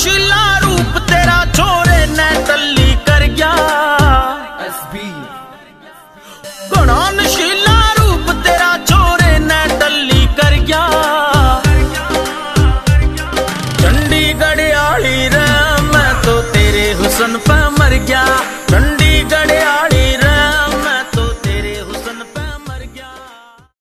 शिला रूप तेरा छोरे ने तल्ली कर गया। गुणान शिला रूप तेरा छोरे ने तल्ली कर गया। चंडीगढ़ आली रे मैं तो तेरे हुसन पर मर गया। चंडीगढ़